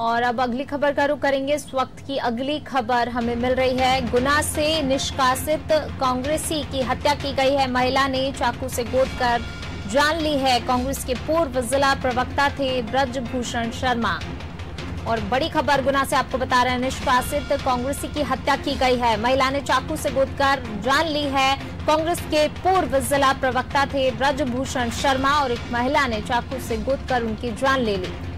और अब अगली खबर का रुख करेंगे इस वक्त की अगली खबर हमें मिल रही है। गुना से निष्कासित कांग्रेसी की हत्या की गई है। महिला ने चाकू से गोद कर जान ली है। कांग्रेस के पूर्व जिला प्रवक्ता थे ब्रजभूषण शर्मा। और बड़ी खबर गुना से आपको बता रहे हैं, निष्कासित कांग्रेसी की हत्या की गई है। महिला ने चाकू से गोद कर जान ली है। कांग्रेस के पूर्व जिला प्रवक्ता थे ब्रजभूषण शर्मा और एक महिला ने चाकू से गोद कर उनकी जान ले ली।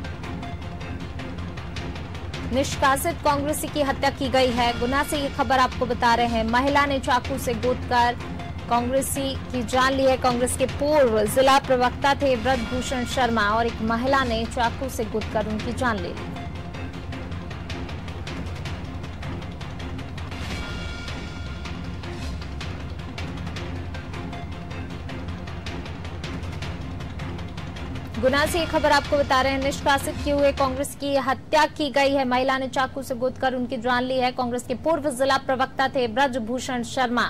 निष्कासित कांग्रेसी की हत्या की गई है। गुना से ये खबर आपको बता रहे हैं। महिला ने चाकू से गोद कर कांग्रेसी की जान ली है। कांग्रेस के पूर्व जिला प्रवक्ता थे व्रत भूषण शर्मा और एक महिला ने चाकू से गुद कर उनकी जान ले ली। गुना से खबर आपको बता रहे हैं, निष्कासित किए हुए कांग्रेस की हत्या की गई है। महिला ने चाकू से गोद कर उनकी जान ली है। कांग्रेस के पूर्व जिला प्रवक्ता थे ब्रजभूषण शर्मा।